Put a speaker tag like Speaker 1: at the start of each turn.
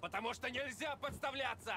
Speaker 1: Потому что нельзя подставляться!